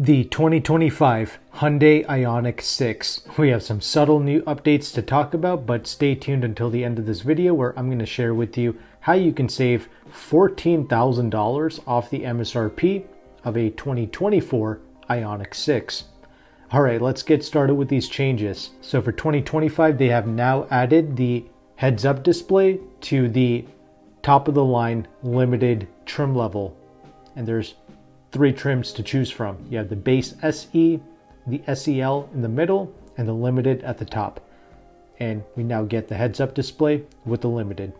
The 2025 Hyundai Ioniq 6. We have some subtle new updates to talk about, but stay tuned until the end of this video where I'm going to share with you how you can save $14,000 off the MSRP of a 2024 Ioniq 6. All right, let's get started with these changes. So for 2025, they have now added the heads up display to the top of the line limited trim level. And there's three trims to choose from. You have the base SE, the SEL in the middle, and the limited at the top. And we now get the heads up display with the limited.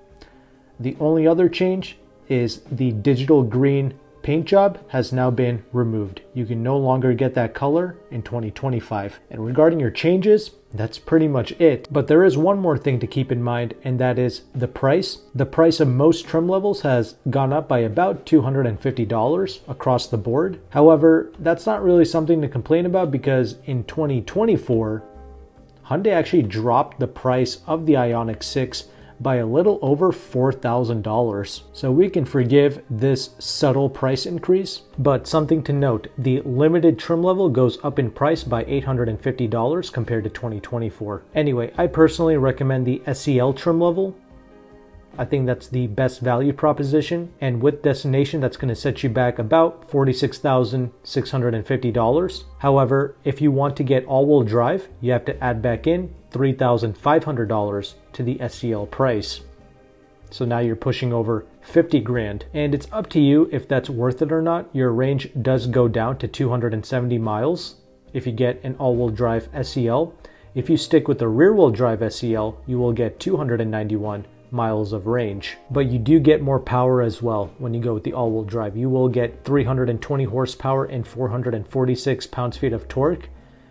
The only other change is the digital green paint job has now been removed. You can no longer get that color in 2025. And regarding your changes, that's pretty much it. But there is one more thing to keep in mind, and that is the price. The price of most trim levels has gone up by about $250 across the board. However, that's not really something to complain about because in 2024, Hyundai actually dropped the price of the Ioniq 6 by a little over $4,000. So we can forgive this subtle price increase. But something to note, the limited trim level goes up in price by $850 compared to 2024. Anyway, I personally recommend the SEL trim level I think that's the best value proposition. And with destination, that's going to set you back about $46,650. However, if you want to get all-wheel drive, you have to add back in $3,500 to the SEL price. So now you're pushing over 50 grand. And it's up to you if that's worth it or not. Your range does go down to 270 miles if you get an all-wheel drive SEL. If you stick with the rear-wheel drive SEL, you will get 291 miles of range. But you do get more power as well when you go with the all-wheel drive. You will get 320 horsepower and 446 pounds-feet of torque.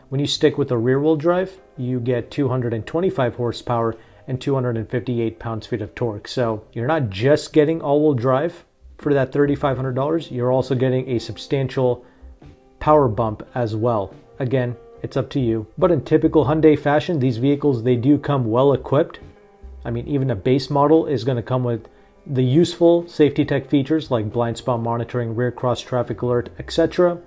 When you stick with the rear-wheel drive, you get 225 horsepower and 258 pounds-feet of torque. So you're not just getting all-wheel drive for that $3,500, you're also getting a substantial power bump as well. Again, it's up to you. But in typical Hyundai fashion, these vehicles, they do come well equipped I mean, even a base model is going to come with the useful safety tech features like blind spot monitoring, rear cross traffic alert, etc.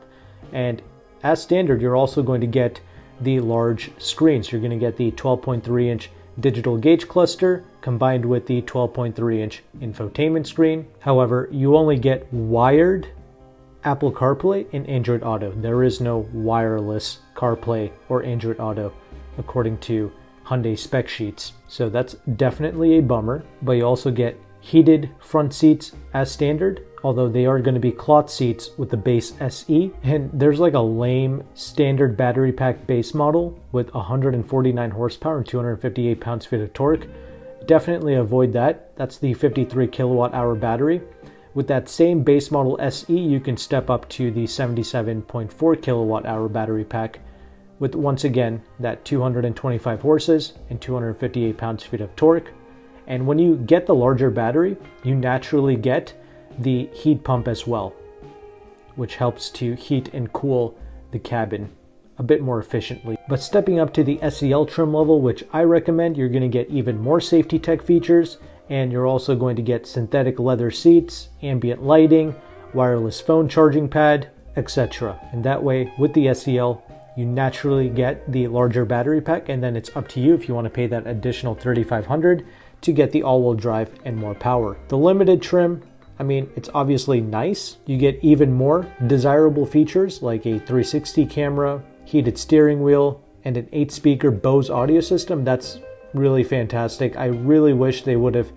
And as standard, you're also going to get the large screens. You're going to get the 12.3 inch digital gauge cluster combined with the 12.3 inch infotainment screen. However, you only get wired Apple CarPlay and Android Auto. There is no wireless CarPlay or Android Auto according to Hyundai spec sheets. So that's definitely a bummer, but you also get heated front seats as standard, although they are going to be cloth seats with the base SE. And there's like a lame standard battery pack base model with 149 horsepower and 258 pounds-feet of torque. Definitely avoid that. That's the 53 kilowatt hour battery. With that same base model SE, you can step up to the 77.4 kilowatt hour battery pack with once again that 225 horses and 258 pounds-feet of torque. And when you get the larger battery, you naturally get the heat pump as well, which helps to heat and cool the cabin a bit more efficiently. But stepping up to the SEL trim level, which I recommend, you're going to get even more safety tech features, and you're also going to get synthetic leather seats, ambient lighting, wireless phone charging pad, etc. And that way, with the SEL, you naturally get the larger battery pack and then it's up to you if you want to pay that additional 3500 to get the all-wheel drive and more power. The limited trim, I mean, it's obviously nice. You get even more desirable features like a 360 camera, heated steering wheel, and an 8-speaker Bose audio system. That's really fantastic. I really wish they would have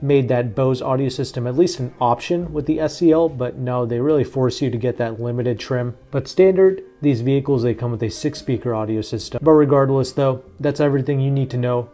made that Bose audio system at least an option with the SEL, but no, they really force you to get that limited trim. But standard, these vehicles, they come with a six speaker audio system. But regardless though, that's everything you need to know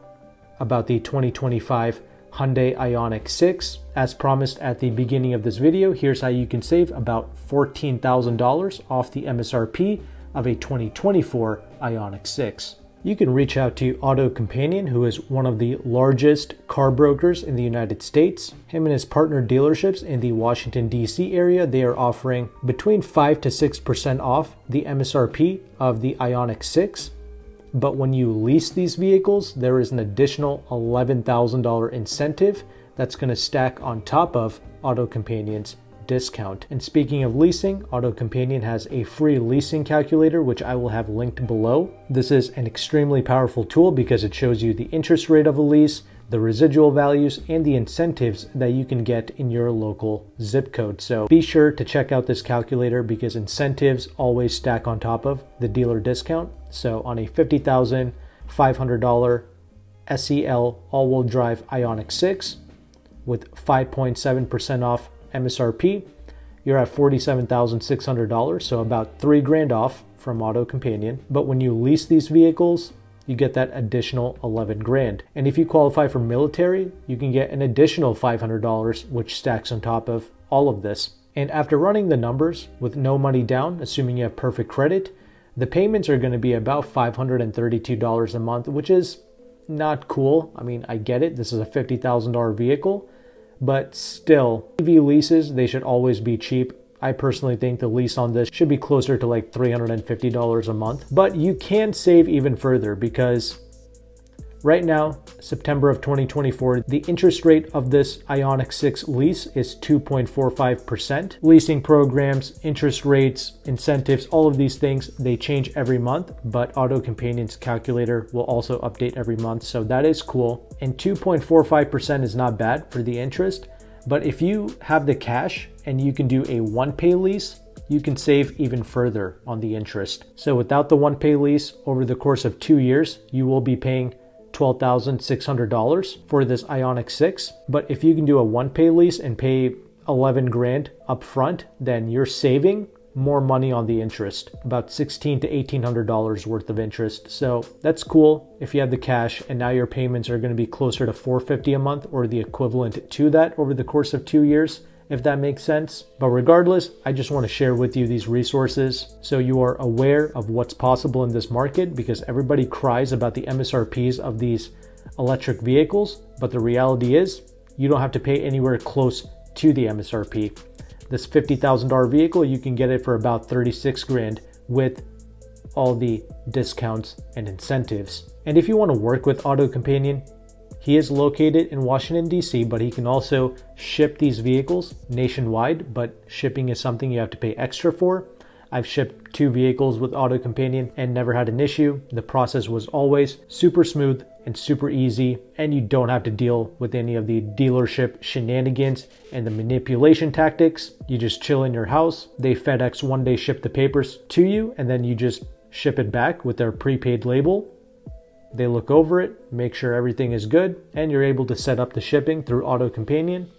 about the 2025 Hyundai Ioniq 6. As promised at the beginning of this video, here's how you can save about $14,000 off the MSRP of a 2024 Ioniq 6 you can reach out to Auto Companion, who is one of the largest car brokers in the United States. Him and his partner dealerships in the Washington, D.C. area, they are offering between 5 to 6% off the MSRP of the Ioniq 6. But when you lease these vehicles, there is an additional $11,000 incentive that's going to stack on top of Auto Companion's discount. And speaking of leasing, Auto Companion has a free leasing calculator, which I will have linked below. This is an extremely powerful tool because it shows you the interest rate of a lease, the residual values, and the incentives that you can get in your local zip code. So be sure to check out this calculator because incentives always stack on top of the dealer discount. So on a $50,500 SEL all-wheel drive Ioniq 6 with 5.7% off MSRP, you're at $47,600, so about 3 grand off from Auto Companion. But when you lease these vehicles, you get that additional 11 grand. And if you qualify for military, you can get an additional $500 which stacks on top of all of this. And after running the numbers with no money down, assuming you have perfect credit, the payments are going to be about $532 a month, which is not cool. I mean, I get it. This is a $50,000 vehicle, but still, EV leases, they should always be cheap. I personally think the lease on this should be closer to like $350 a month, but you can save even further because Right now, September of 2024, the interest rate of this Ioniq 6 lease is 2.45%. Leasing programs, interest rates, incentives, all of these things, they change every month, but Auto Companion's calculator will also update every month, so that is cool. And 2.45% is not bad for the interest, but if you have the cash and you can do a one pay lease, you can save even further on the interest. So without the one pay lease, over the course of two years, you will be paying $12,600 for this Ioniq 6. But if you can do a one pay lease and pay 11 grand up front, then you're saving more money on the interest, about 16 to 1800 dollars worth of interest. So that's cool if you have the cash and now your payments are going to be closer to 450 a month or the equivalent to that over the course of 2 years if that makes sense. But regardless, I just want to share with you these resources so you are aware of what's possible in this market because everybody cries about the MSRPs of these electric vehicles, but the reality is you don't have to pay anywhere close to the MSRP. This $50,000 vehicle, you can get it for about 36 grand with all the discounts and incentives. And if you want to work with Auto Companion, he is located in Washington, D.C., but he can also ship these vehicles nationwide, but shipping is something you have to pay extra for. I've shipped two vehicles with Auto Companion and never had an issue. The process was always super smooth and super easy, and you don't have to deal with any of the dealership shenanigans and the manipulation tactics. You just chill in your house. They FedEx one day ship the papers to you, and then you just ship it back with their prepaid label they look over it, make sure everything is good, and you're able to set up the shipping through Auto Companion.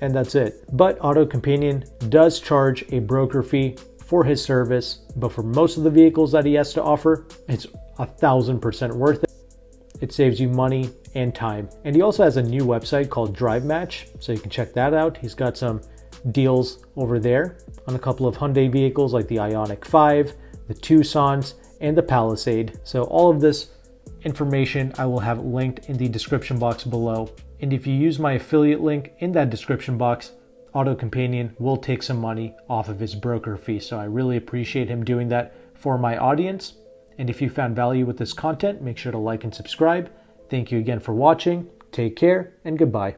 And that's it. But Auto Companion does charge a broker fee for his service, but for most of the vehicles that he has to offer, it's a thousand percent worth it. It saves you money and time. And he also has a new website called Drive Match, so you can check that out. He's got some deals over there on a couple of Hyundai vehicles like the Ioniq 5, the Tucsons, and the Palisade. So all of this information I will have linked in the description box below. And if you use my affiliate link in that description box, Auto Companion will take some money off of his broker fee. So I really appreciate him doing that for my audience. And if you found value with this content, make sure to like and subscribe. Thank you again for watching. Take care and goodbye.